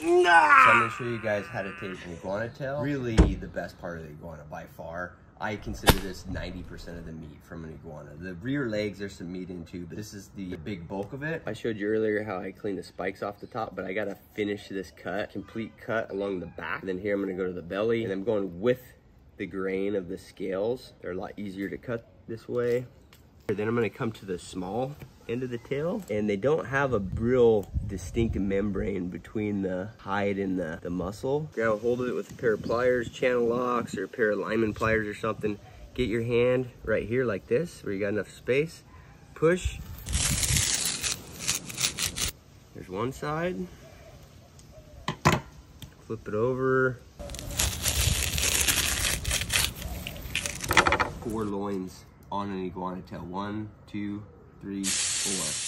So I'm gonna show you guys how to take an iguana tail. Really the best part of the iguana by far. I consider this 90% of the meat from an iguana. The rear legs, there's some meat in too, but this is the big bulk of it. I showed you earlier how I cleaned the spikes off the top, but I gotta finish this cut, complete cut along the back. And Then here I'm gonna go to the belly, and I'm going with the grain of the scales. They're a lot easier to cut this way. Then I'm gonna come to the small end of the tail and they don't have a real distinct membrane between the hide and the, the muscle. Grab a hold of it with a pair of pliers, channel locks, or a pair of lineman pliers or something. Get your hand right here like this, where you got enough space. Push. There's one side. Flip it over. Four loins on an iguana tail. One, two, three, four.